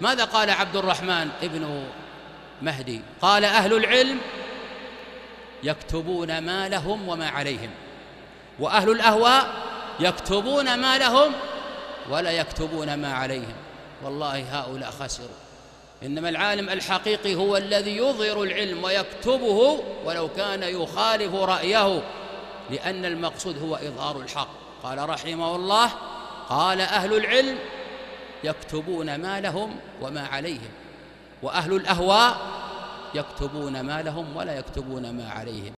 ماذا قال عبد الرحمن ابن مهدي؟ قال أهل العلم يكتبون ما لهم وما عليهم وأهل الأهواء يكتبون ما لهم ولا يكتبون ما عليهم. والله هؤلاء خسروا. إنما العالم الحقيقي هو الذي يظهر العلم ويكتبه ولو كان يخالف رأيه لأن المقصود هو إظهار الحق. قال رحمه الله قال أهل العلم يكتبون ما لهم وما عليهم وأهل الأهواء يكتبون ما لهم ولا يكتبون ما عليهم.